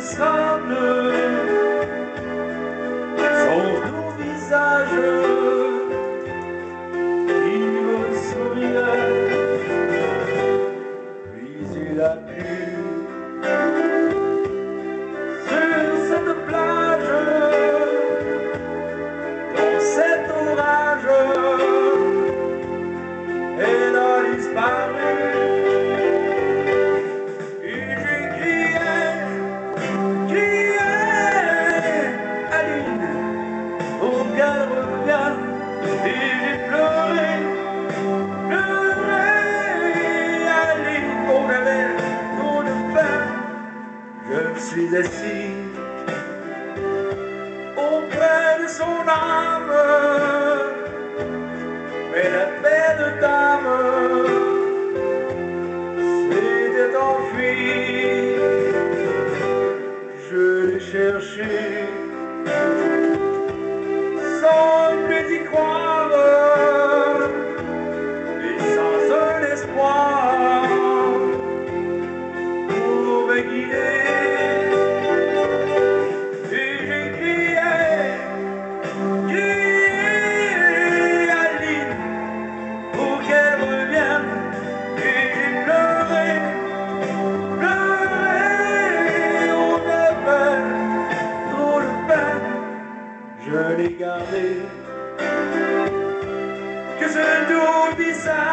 summer suis assis auprès de son âme, mais la paix belle dame s'était enfuie. Je l'ai cherché sans plus d'y croire et sans un espoir pour me guider. journey got me. Cause I don't be sad.